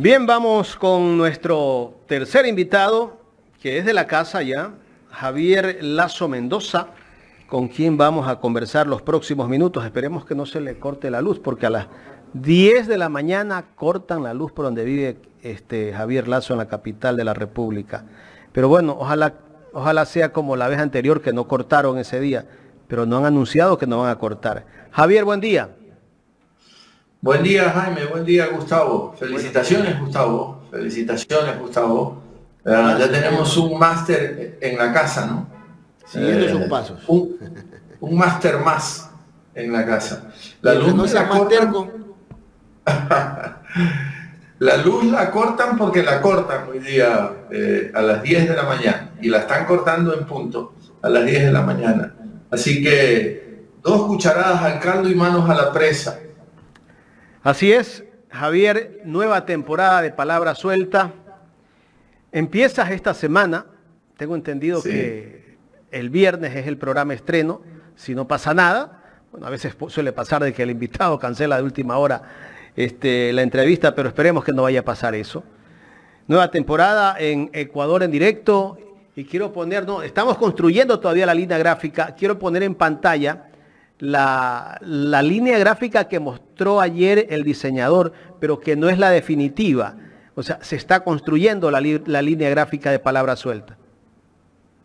Bien, vamos con nuestro tercer invitado, que es de la casa ya, Javier Lazo Mendoza, con quien vamos a conversar los próximos minutos. Esperemos que no se le corte la luz, porque a las 10 de la mañana cortan la luz por donde vive este Javier Lazo en la capital de la República. Pero bueno, ojalá, ojalá sea como la vez anterior que no cortaron ese día, pero no han anunciado que no van a cortar. Javier, buen día. Buen día, Jaime. Buen día, Gustavo. Felicitaciones, Gustavo. Felicitaciones, Gustavo. Ah, ya tenemos un máster en la casa, ¿no? Siguiendo eh, sus pasos. Un, máster más en la casa. La luz no la cortan. la luz la cortan porque la cortan hoy día eh, a las 10 de la mañana y la están cortando en punto a las 10 de la mañana. Así que dos cucharadas al caldo y manos a la presa Así es, Javier, nueva temporada de Palabra Suelta. Empiezas esta semana, tengo entendido que el viernes es el programa estreno, si no pasa nada, bueno, a veces suele pasar de que el invitado cancela de última hora este, la entrevista, pero esperemos que no vaya a pasar eso. Nueva temporada en Ecuador en directo. Y quiero poner, no, estamos construyendo todavía la línea gráfica, quiero poner en pantalla la, línea gráfica que mostró ayer el diseñador, pero que no es la definitiva. O sea, se está construyendo la, línea gráfica de palabra suelta.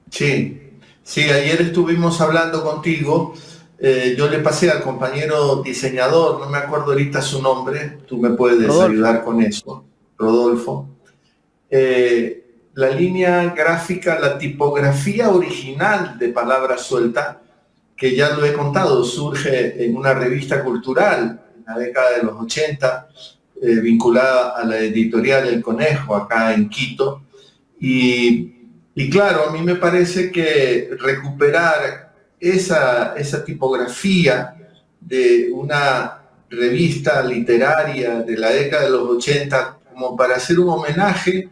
Sí, sí, ayer estuvimos hablando contigo. Eh, yo le pasé al compañero diseñador, no me acuerdo ahorita su nombre, tú me puedes ayudar con eso, Rodolfo. Eh, la línea gráfica, la tipografía original de palabra suelta que ya lo he contado, surge en una revista cultural en la década de los 80, eh, vinculada a la editorial El Conejo, acá en Quito. Y, y, claro, a mí me parece que recuperar esa, esa tipografía de una revista literaria de la década de los 80 como para hacer un homenaje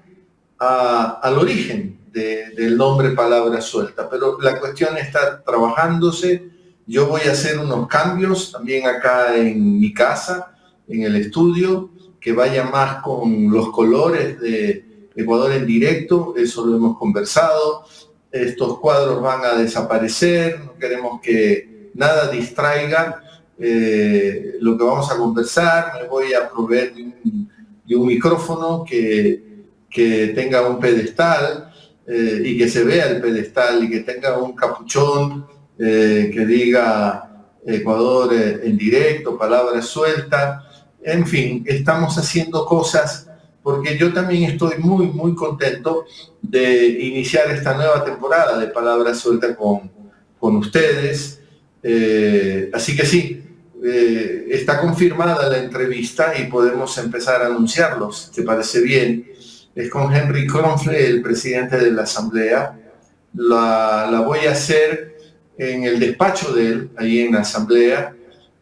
al origen del nombre palabra suelta, pero la cuestión está trabajándose. Yo voy a hacer unos cambios también acá en mi casa, en el estudio, que vaya más con los colores de Ecuador en directo, eso lo hemos conversado. Estos cuadros van a desaparecer, no queremos que nada distraiga eh, lo que vamos a conversar. Me voy a proveer de un, micrófono que, que tenga un pedestal, eh, y que se vea el pedestal y que tenga un capuchón eh, que diga Ecuador eh, en directo, palabras sueltas. En fin, estamos haciendo cosas porque yo también estoy muy, muy contento de iniciar esta nueva temporada de Palabras Sueltas con, con ustedes. así que sí, está confirmada la entrevista y podemos empezar a anunciarlos. ¿Te parece bien? Es con Henry Kronfle, el presidente de la Asamblea. La, voy a hacer en el despacho de él, ahí en la Asamblea.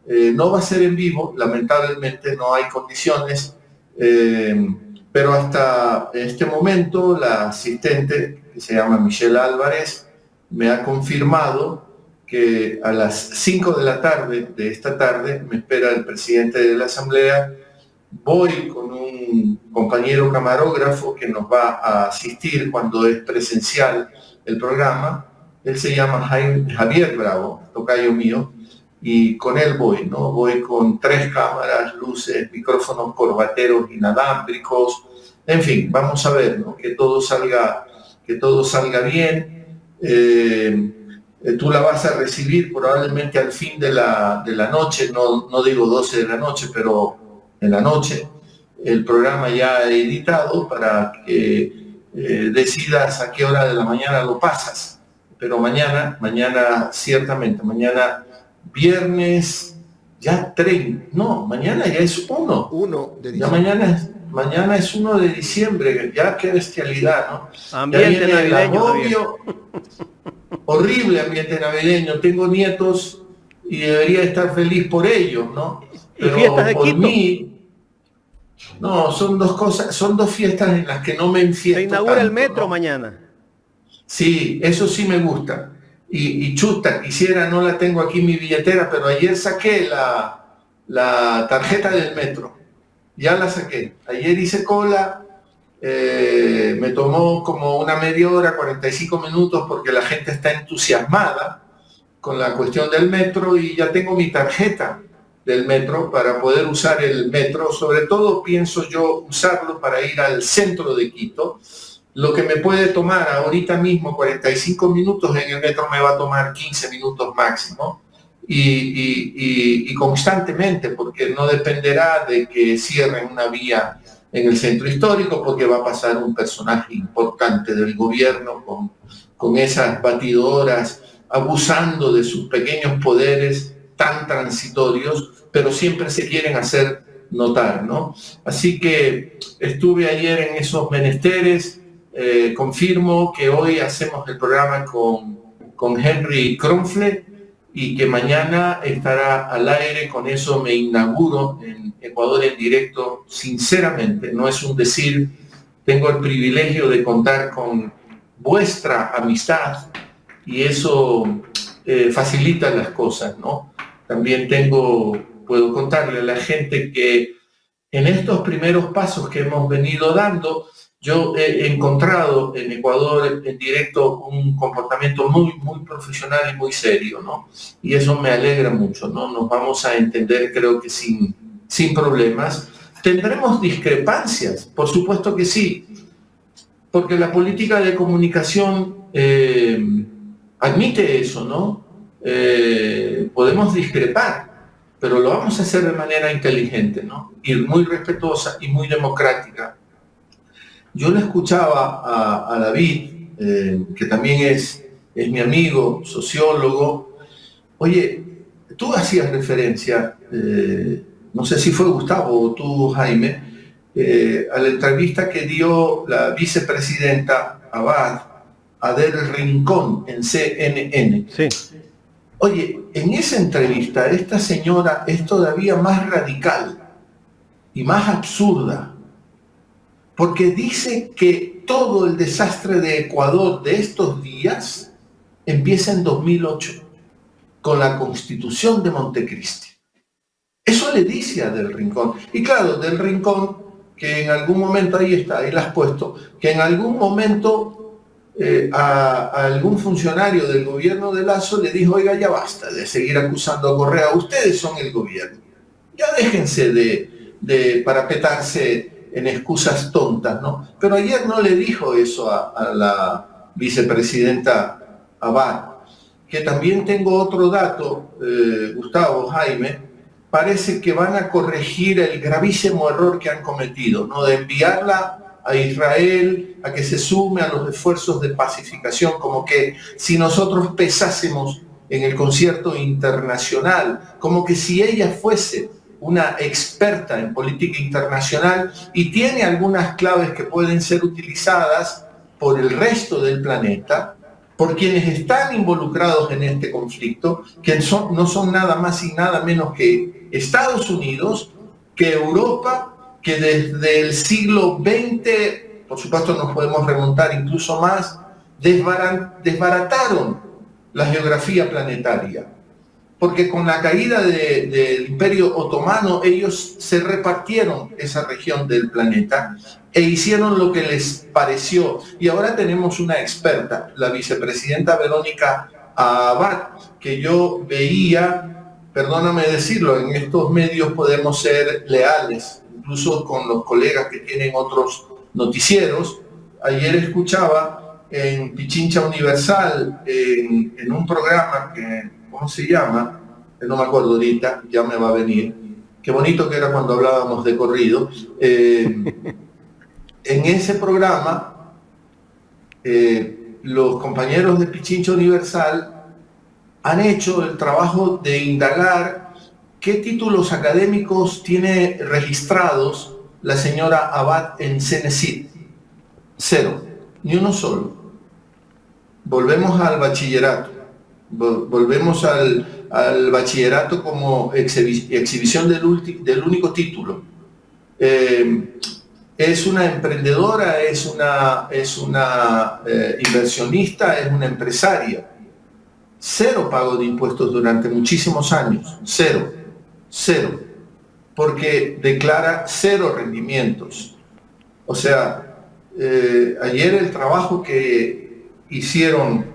Eh, no va a ser en vivo, lamentablemente no hay condiciones, eh, pero hasta este momento la asistente, que se llama Michelle Álvarez, me ha confirmado que a las 5 de la tarde de esta tarde me espera el presidente de la Asamblea voy con un compañero camarógrafo que nos va a asistir cuando es presencial el programa. Él se llama Javier Bravo, tocayo mío, y con él voy, ¿no? Voy con tres cámaras, luces, micrófonos corbateros inalámbricos, en fin, vamos a ver, ¿no? Que todo salga, que todo salga bien. Eh, tú la vas a recibir probablemente al fin de la, de la noche, no, no digo 12 de la noche, pero en la noche, el programa ya editado para que eh, decidas a qué hora de la mañana lo pasas. Pero mañana, mañana ciertamente, mañana viernes, ya tren, no, mañana ya es uno. Uno de diciembre. Ya mañana es, mañana es uno de diciembre, ya qué bestialidad, ¿no? Ambiente navideño. horrible ambiente navideño. Tengo nietos y debería estar feliz por ellos, ¿no? Pero ¿Y fiestas de por mí, no, son dos cosas, son dos fiestas en las que no me enfiesto. Se inaugura el metro mañana. Sí, eso sí me gusta. Y, chuta, quisiera, no la tengo aquí en mi billetera, pero ayer saqué la, la tarjeta del metro. ya la saqué. Ayer hice cola, eh, me tomó como una media hora, 45 minutos, porque la gente está entusiasmada con la cuestión del metro y ya tengo mi tarjeta del metro para poder usar el metro. Sobre todo pienso yo usarlo para ir al centro de Quito. Lo que me puede tomar ahorita mismo 45 minutos en el metro me va a tomar 15 minutos máximo. Y, constantemente, porque no dependerá de que cierren una vía en el centro histórico, porque va a pasar un personaje importante del gobierno con, con esas batidoras, abusando de sus pequeños poderes tan transitorios, pero siempre se quieren hacer notar, ¿no? Así que estuve ayer en esos menesteres, eh, confirmo que hoy hacemos el programa con, con Henry Kronfle y que mañana estará al aire, con eso me inauguro en Ecuador en directo, sinceramente, no es un decir, tengo el privilegio de contar con vuestra amistad y eso eh, facilita las cosas, ¿no? También tengo, puedo contarle a la gente que en estos primeros pasos que hemos venido dando, yo he encontrado en Ecuador en directo un comportamiento muy, muy profesional y muy serio, ¿no? Y eso me alegra mucho, ¿no? Nos vamos a entender, creo que sin, sin problemas. ¿Tendremos discrepancias? Por supuesto que sí, porque la política de comunicación eh, admite eso, ¿no? Eh, podemos discrepar, pero lo vamos a hacer de manera inteligente, ¿no? Y muy respetuosa y muy democrática. Yo le escuchaba a, David, eh, que también es, es mi amigo, sociólogo. Oye, tú hacías referencia, eh, no sé si fue Gustavo o tú, Jaime, a la entrevista que dio la vicepresidenta Abad a Del Rincón en CNN. Sí Oye, en esa entrevista esta señora es todavía más radical y más absurda, porque dice que todo el desastre de Ecuador de estos días empieza en 2008, con la constitución de Montecristi. Eso le dice a Del Rincón. Y claro, Del Rincón, que en algún momento, ahí está, ahí la has puesto, que en algún momento eh, a, algún funcionario del gobierno de Lazo le dijo, oiga, ya basta de seguir acusando a Correa, ustedes son el gobierno. Ya déjense de, de parapetarse en excusas tontas, ¿no? Pero ayer no le dijo eso a, la vicepresidenta Abad, que también tengo otro dato, eh, Gustavo, Jaime, parece que van a corregir el gravísimo error que han cometido, ¿no? De enviarla a Israel a que se sume a los esfuerzos de pacificación, como que si nosotros pesásemos en el concierto internacional, como que si ella fuese una experta en política internacional y tiene algunas claves que pueden ser utilizadas por el resto del planeta, por quienes están involucrados en este conflicto, que no son nada más y nada menos que Estados Unidos, que Europa que desde el siglo XX, por supuesto nos podemos remontar incluso más, desbarataron la geografía planetaria. Porque con la caída del imperio otomano ellos se repartieron esa región del planeta e hicieron lo que les pareció. Y ahora tenemos una experta, la vicepresidenta Verónica Abad, que yo veía, perdóname decirlo, en estos medios podemos ser leales, incluso con los colegas que tienen otros noticieros. Ayer escuchaba en Pichincha Universal, en, un programa que, ¿cómo se llama? no me acuerdo ahorita, ya me va a venir. Qué bonito que era cuando hablábamos de corrido. Eh, en ese programa, eh, los compañeros de Pichincha Universal han hecho el trabajo de indagar ¿Qué títulos académicos tiene registrados la señora Abad en Cenecit? Cero, ni uno solo. Volvemos al bachillerato. Volvemos al, bachillerato como exhibición del, único título. Eh, es una emprendedora, es una, es una eh, inversionista, es una empresaria. Cero pago de impuestos durante muchísimos años, cero cero. porque declara cero rendimientos. O sea, eh, ayer el trabajo que hicieron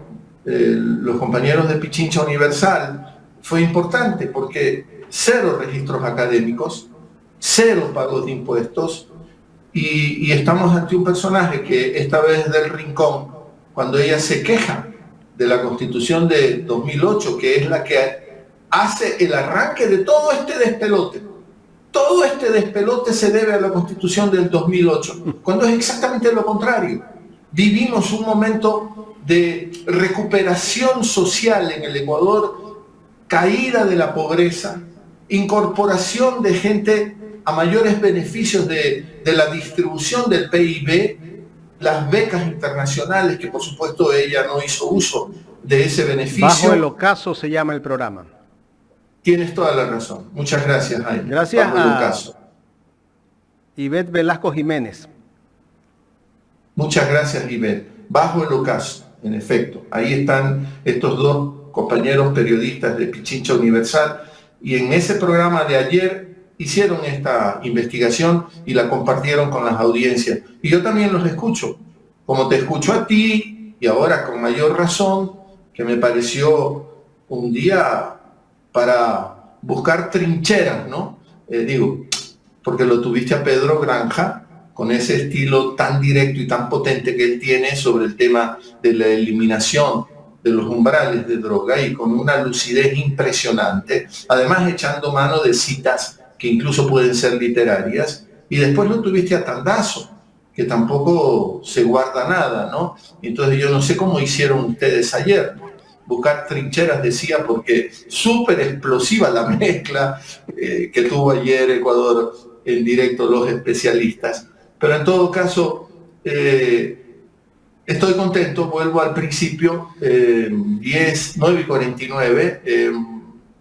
eh, los compañeros de Pichincha Universal fue importante porque cero registros académicos, cero pagos de impuestos y, y estamos ante un personaje que esta vez del rincón, cuando ella se queja de la constitución de 2008, que es la que hace el arranque de todo este despelote. Todo este despelote se debe a la constitución del 2008, cuando es exactamente lo contrario. Vivimos un momento de recuperación social en el Ecuador, caída de la pobreza, incorporación de gente a mayores beneficios de, la distribución del PIB, las becas internacionales, que por supuesto ella no hizo uso de ese beneficio. Bajo el ocaso se llama el programa. Tienes toda la razón. Muchas gracias, Jaime. Gracias a Ivette Velasco Jiménez. Muchas gracias, Ivette. Bajo el ocaso, en efecto. Ahí están estos dos compañeros periodistas de Pichincha Universal y en ese programa de ayer hicieron esta investigación y la compartieron con las audiencias. Y yo también los escucho, como te escucho a ti y ahora con mayor razón, que me pareció un día para buscar trincheras, ¿no? Eh, digo, porque lo tuviste a Pedro Granja con ese estilo tan directo y tan potente que él tiene sobre el tema de la eliminación de los umbrales de droga y con una lucidez impresionante, además echando mano de citas que incluso pueden ser literarias, y después lo tuviste a Tandazo, que tampoco se guarda nada, ¿no? Entonces yo no sé cómo hicieron ustedes ayer, buscar trincheras, decía, porque súper explosiva la mezcla eh, que tuvo ayer Ecuador en directo los especialistas. Pero en todo caso, eh, estoy contento, vuelvo al principio, 10, eh, 9 y 49,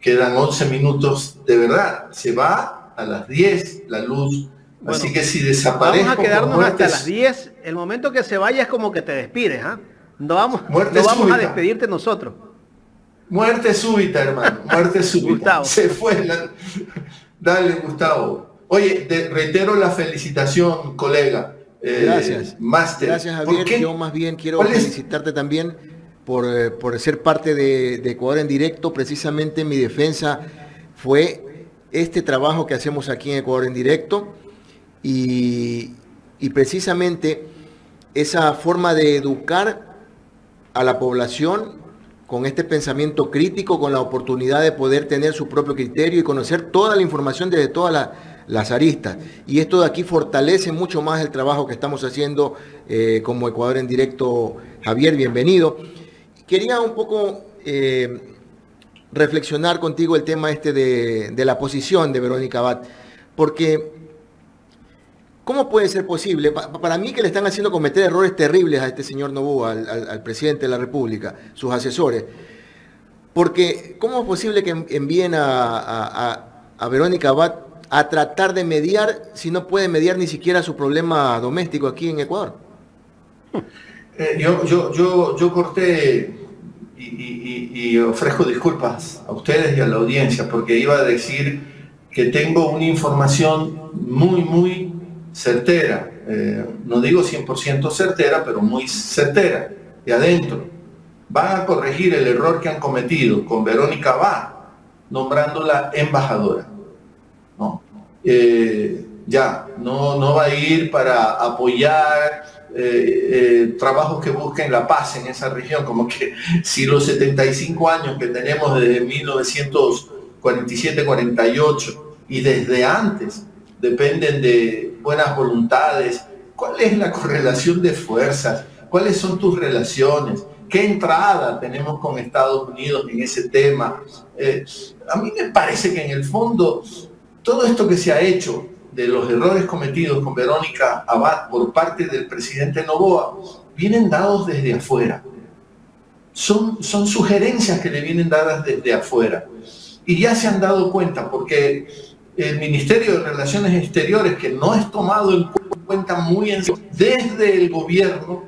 quedan 11 minutos de verdad, se va a las 10 la luz. Así que si desaparece... Vamos a quedarnos hasta las 10. El momento que se vaya es como que te despides, ¿ah? No vamos, vamos a despedirte nosotros. Muerte súbita, hermano. Muerte súbita. Se fue. Dale, Gustavo. Oye, te reitero la felicitación, colega. Eh, Gracias. Máster. Gracias, Javier. Yo más bien quiero felicitarte también por, eh, por, ser parte de, de Ecuador en directo. Precisamente mi defensa fue este trabajo que hacemos aquí en Ecuador en directo y, y precisamente esa forma de educar a la población con este pensamiento crítico, con la oportunidad de poder tener su propio criterio y conocer toda la información desde todas las aristas. Y esto de aquí fortalece mucho más el trabajo que estamos haciendo eh, como Ecuador en directo. Javier, bienvenido. Quería un poco eh, reflexionar contigo el tema este de, de la posición de Verónica Abad, porque ¿Cómo puede ser posible? Para mí que le están haciendo cometer errores terribles a este señor Novoa, al, presidente de la República, sus asesores. Porque, ¿cómo es posible que envíen a, Verónica Abad a tratar de mediar si no puede mediar ni siquiera su problema doméstico aquí en Ecuador? Eh, yo, yo, yo, corté y ofrezco disculpas a ustedes y a la audiencia porque iba a decir que tengo una información muy, muy certera, eh, no digo 100% certera, pero muy certera, de adentro. Van a corregir el error que han cometido con Verónica Va, nombrándola embajadora. No. Eh, ya, no, no va a ir para apoyar eh, trabajos que busquen la paz en esa región, como que si los 75 años que tenemos desde 1947-48 y desde antes dependen de buenas voluntades. ¿Cuál es la correlación de fuerzas? ¿Cuáles son tus relaciones? ¿Qué entrada tenemos con Estados Unidos en ese tema? Eh, a mí me parece que en el fondo todo esto que se ha hecho de los errores cometidos con Verónica Abad por parte del presidente Novoa vienen dados desde afuera. Son, son sugerencias que le vienen dadas desde afuera. Y ya se han dado cuenta porque el Ministerio de Relaciones Exteriores, que no es tomado en cuenta muy en desde el gobierno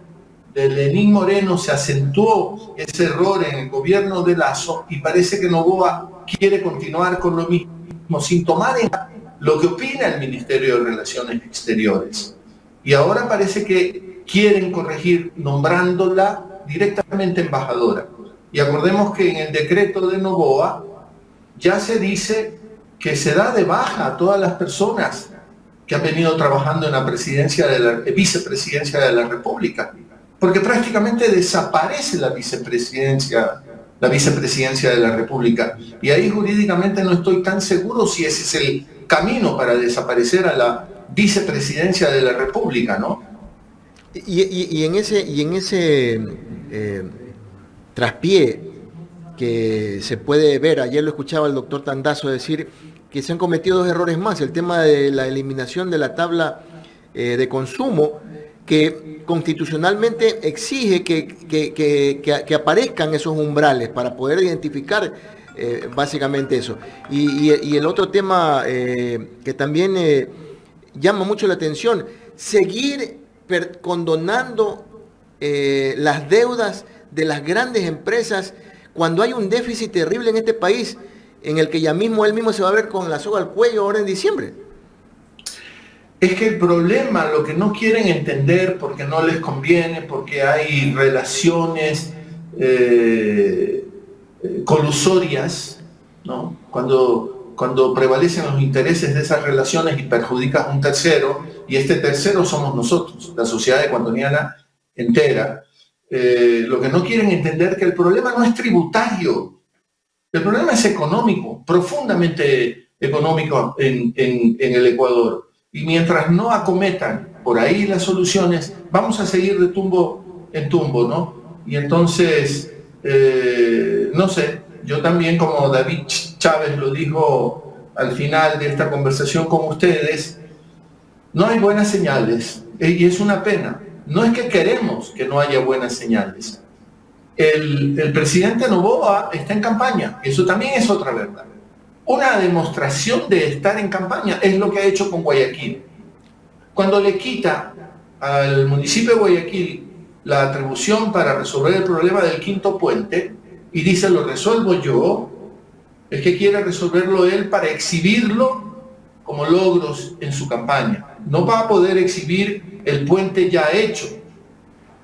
de Lenín Moreno se acentuó ese error en el gobierno de Lazo y parece que Novoa quiere continuar con lo mismo, sin tomar en lo que opina el Ministerio de Relaciones Exteriores. Y ahora parece que quieren corregir nombrándola directamente embajadora. Y acordemos que en el decreto de Novoa ya se dice que se da de baja a todas las personas que han venido trabajando en la presidencia de la vicepresidencia de la República, porque prácticamente desaparece la vicepresidencia la vicepresidencia de la República. Y ahí jurídicamente no estoy tan seguro si ese es el camino para desaparecer a la vicepresidencia de la República, ¿no? Y, en ese, y en ese eh, traspié que se puede ver, ayer lo escuchaba el doctor Tandazo decir que se han cometido dos errores más, el tema de la eliminación de la tabla eh, de consumo, que constitucionalmente exige que, aparezcan esos umbrales para poder identificar eh, básicamente eso. Y, el otro tema eh, que también llama mucho la atención, seguir condonando las deudas de las grandes empresas cuando hay un déficit terrible en este país en el que ya mismo él mismo se va a ver con la soga al cuello ahora en diciembre. Es que el problema, lo que no quieren entender porque no les conviene, porque hay relaciones eh, colusorias, ¿no? cuando, cuando prevalecen los intereses de esas relaciones y perjudicas a un tercero, y este tercero somos nosotros, la sociedad ecuatoriana entera, eh, lo que no quieren entender que el problema no es tributario, el problema es económico, profundamente económico en, el Ecuador. Y mientras no acometan por ahí las soluciones, vamos a seguir de tumbo en tumbo, ¿no? Y entonces, eh, no sé, yo también como David Chávez lo dijo al final de esta conversación con ustedes, no hay buenas señales y es una pena no es que queremos que no haya buenas señales. El, presidente Novoa está en campaña, eso también es otra verdad. Una demostración de estar en campaña es lo que ha hecho con Guayaquil. Cuando le quita al municipio de Guayaquil la atribución para resolver el problema del quinto puente y dice lo resuelvo yo, es que quiere resolverlo él para exhibirlo como logros en su campaña. No va a poder exhibir el puente ya hecho.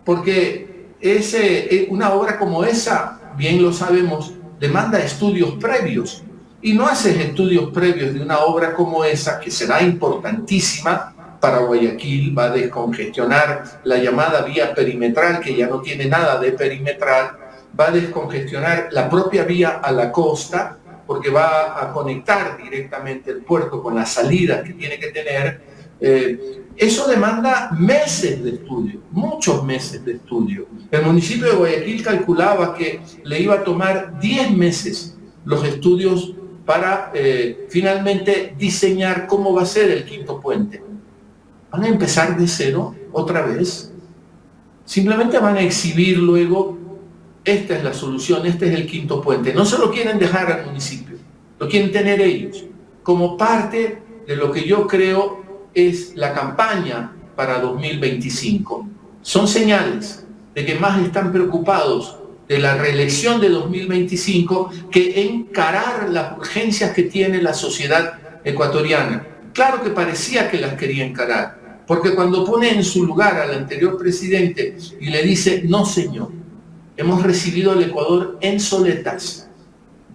Porque ese, eh, una obra como esa, bien lo sabemos, demanda estudios previos. Y no haces estudios previos de una obra como esa, que será importantísima para Guayaquil, va a descongestionar la llamada vía perimetral, que ya no tiene nada de perimetral, va a descongestionar la propia vía a la costa, porque va a conectar directamente el puerto con las salidas que tiene que tener. Eh, eso demanda meses de estudio, muchos meses de estudio. El municipio de Guayaquil calculaba que le iba a tomar 10 meses los estudios para eh, finalmente diseñar cómo va a ser el quinto puente. ¿Van a empezar de cero otra vez? Simplemente van a exhibir luego, esta es la solución, este es el quinto puente. No se lo quieren dejar al municipio, lo quieren tener ellos, como parte de lo que yo creo es la campaña para 2025. Son señales de que más están preocupados de la reelección de 2025 que encarar las urgencias que tiene la sociedad ecuatoriana. Claro que parecía que las quería encarar, porque cuando pone en su lugar al anterior presidente y le dice, no señor, hemos recibido al Ecuador en soletas,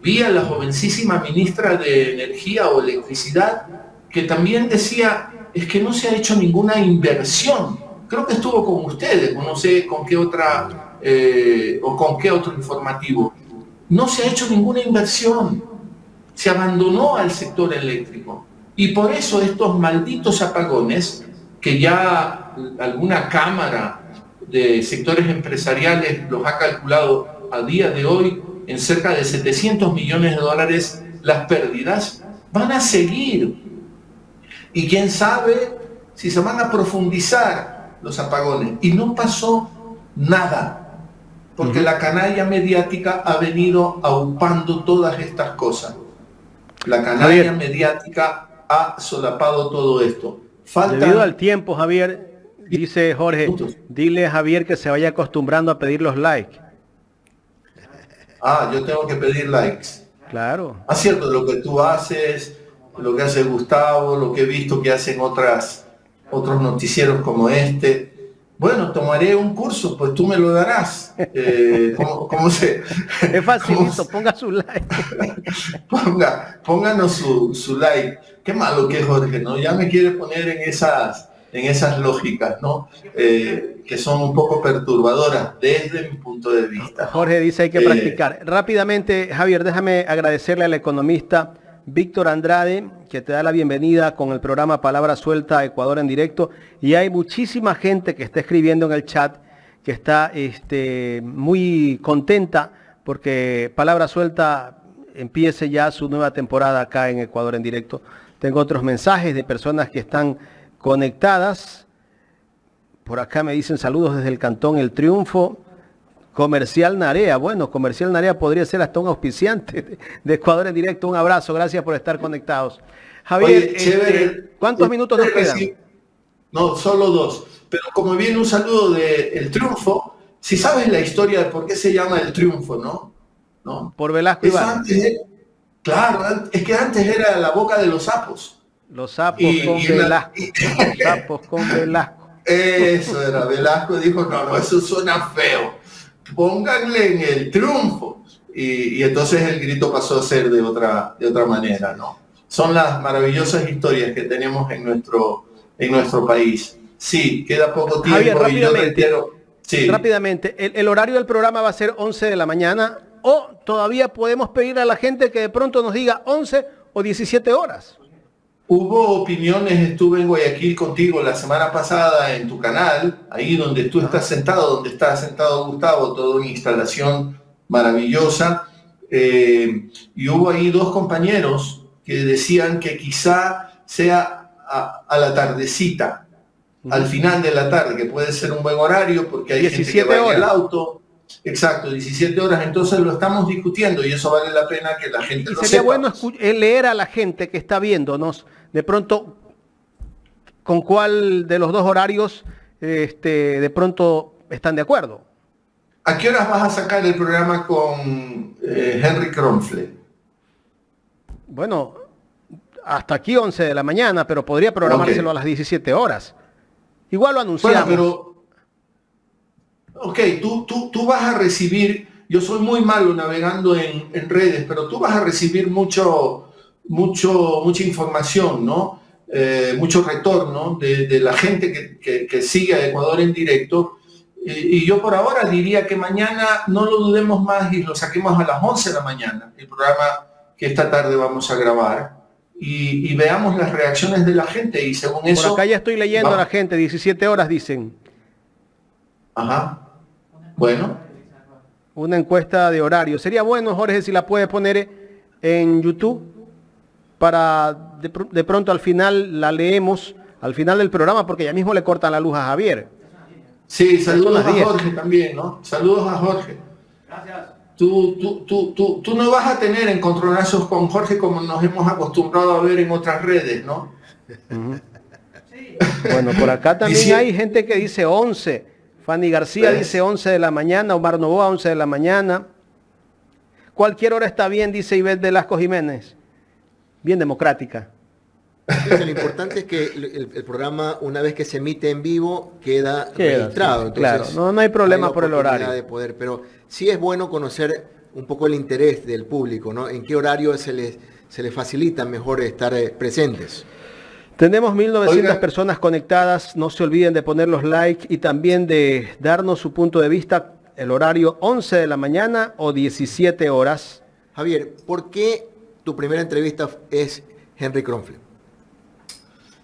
vía la jovencísima ministra de Energía o Electricidad, que también decía, es que no se ha hecho ninguna inversión. Creo que estuvo con ustedes, no sé con qué otra eh, o con qué otro informativo. No se ha hecho ninguna inversión. Se abandonó al sector eléctrico. Y por eso estos malditos apagones, que ya alguna cámara de sectores empresariales los ha calculado a día de hoy en cerca de 700 millones de dólares las pérdidas, van a seguir y quién sabe si se van a profundizar los apagones. Y no pasó nada, porque la canalla mediática ha venido aupando todas estas cosas. La canalla mediática ha solapado todo esto. Debido al tiempo, Javier, dice Jorge, dile a Javier que se vaya acostumbrando a pedir los likes. Ah, yo tengo que pedir likes. Claro. Ah, cierto, lo que tú haces, lo que hace Gustavo, lo que he visto que hacen otras, otros noticieros como este. Bueno, tomaré un curso, pues tú me lo darás. Eh, ¿cómo, se, es facilito, ponga su like. ponga, pónganos su, su, like. Qué malo que Jorge, ¿no? Ya me quiere poner en esas, en esas lógicas, ¿no? Eh, que son un poco perturbadoras desde mi punto de vista. Jorge dice hay que eh, practicar. Rápidamente, Javier, déjame agradecerle al economista Víctor Andrade, que te da la bienvenida con el programa Palabra Suelta Ecuador en directo. Y hay muchísima gente que está escribiendo en el chat, que está este, muy contenta porque Palabra Suelta empiece ya su nueva temporada acá en Ecuador en directo. Tengo otros mensajes de personas que están conectadas. Por acá me dicen saludos desde el Cantón El Triunfo. Comercial Narea. Bueno, Comercial Narea podría ser hasta un auspiciante de Ecuador en directo. Un abrazo, gracias por estar conectados. Javier, este, ¿cuántos minutos nos quedan? No, solo dos. Pero como viene un saludo de El Triunfo, si sabes la historia de por qué se llama El Triunfo, ¿no? ¿No? Por Velasco Claro, es que antes era la boca de los sapos. Los sapos con Velasco. los sapos con Velasco. Eso era, Velasco dijo, no, no, eso suena feo pónganle en el triunfo. Y, entonces el grito pasó a ser de otra, de otra manera, ¿no? Son las maravillosas historias que tenemos en nuestro, en nuestro país. Sí, queda poco tiempo. rápidamente, sí. rápidamente el, el, horario del programa va a ser 11 de la mañana o todavía podemos pedir a la gente que de pronto nos diga 11 o 17 horas. Hubo opiniones, estuve en Guayaquil contigo la semana pasada en tu canal, ahí donde tú estás sentado, donde está sentado Gustavo, toda una instalación maravillosa. Eh, y hubo ahí dos compañeros que decían que quizá sea a, la tardecita, al final de la tarde, que puede ser un buen horario porque hay 17 gente que va en el auto. Exacto, 17 horas, entonces lo estamos discutiendo y eso vale la pena que la gente lo sería bueno leer a la gente que está viéndonos de pronto, ¿con cuál de los dos horarios este, de pronto están de acuerdo? ¿A qué horas vas a sacar el programa con eh, Henry Kronfle? Bueno, hasta aquí 11 de la mañana, pero podría programárselo a las 17 horas. Igual lo anunciamos. pero, ok, tú, tú, tú vas a recibir, yo soy muy malo navegando en, en redes, pero tú vas a recibir mucho, mucho, mucha información, ¿no? Eh, mucho retorno de, la gente que, sigue a Ecuador en directo. Y, yo por ahora diría que mañana no lo dudemos más y lo saquemos a las 11 de la mañana, el programa que esta tarde vamos a grabar. Y, veamos las reacciones de la gente y según eso... Por acá ya estoy leyendo a la gente, 17 horas dicen. Ajá. Bueno. Una encuesta de horario. Sería bueno, Jorge, si la puede poner en YouTube para de, pronto al final la leemos al final del programa porque ya mismo le cortan la luz a Javier. Sí, saludos a Jorge también, ¿no? Saludos a Jorge. Gracias. Tú, tú, tú, tú, tú no vas a tener encontronazos con Jorge como nos hemos acostumbrado a ver en otras redes, ¿no? Bueno, por acá también hay gente que dice 11. Fanny García dice 11 de la mañana, Omar Novoa 11 de la mañana. Cualquier hora está bien, dice Ivette Velasco Jiménez bien democrática. lo importante es que el, programa, una vez que se emite en vivo, queda, registrado. claro, no, hay problema por el horario. De poder, pero sí es bueno conocer un poco el interés del público, ¿no? En qué horario se les, se les facilita mejor estar eh, presentes. Tenemos 1900 personas conectadas, no se olviden de poner los likes y también de darnos su punto de vista, el horario 11 de la mañana o 17 horas. Javier, ¿por qué tu primera entrevista es Henry Kronfle?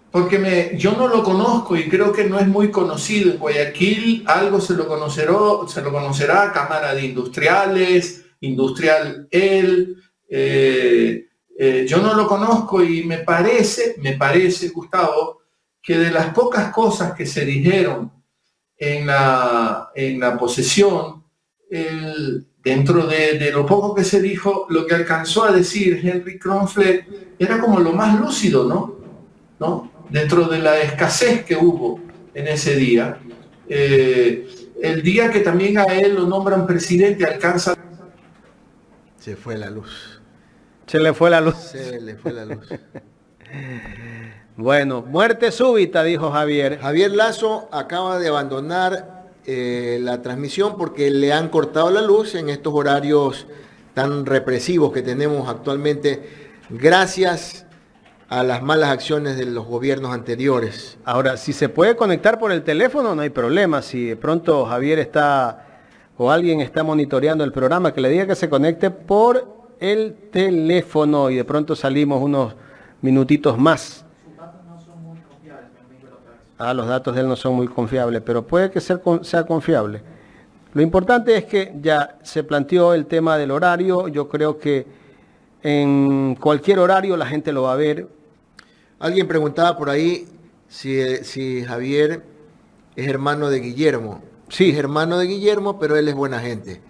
Porque me, yo no lo conozco y creo que no es muy conocido. En Guayaquil algo se lo conocerá, se lo conocerá Cámara de Industriales, Industrial él. Eh, eh, yo no lo conozco y me parece, me parece, Gustavo, que de las pocas cosas que se dijeron en la, en la posesión, el, dentro de, lo poco que se dijo, lo que alcanzó a decir Henry Kronfle era como lo más lúcido, ¿no? ¿No? Dentro de la escasez que hubo en ese día. Eh, el día que también a él lo nombran presidente alcanza... Se fue la luz. Se le fue la luz. Se le fue la luz. Bueno, muerte súbita, dijo Javier. Javier Lazo acaba de abandonar eh, la transmisión porque le han cortado la luz en estos horarios tan represivos que tenemos actualmente, gracias a las malas acciones de los gobiernos anteriores. Ahora, si se puede conectar por el teléfono, no hay problema. Si de pronto Javier está o alguien está monitoreando el programa, que le diga que se conecte por el teléfono y de pronto salimos unos minutitos más. Ah, los datos de él no son muy confiables, pero puede que sea, sea confiable. Lo importante es que ya se planteó el tema del horario. Yo creo que en cualquier horario la gente lo va a ver. Alguien preguntaba por ahí si, si Javier es hermano de Guillermo. Sí. Es hermano de Guillermo, pero él es buena gente.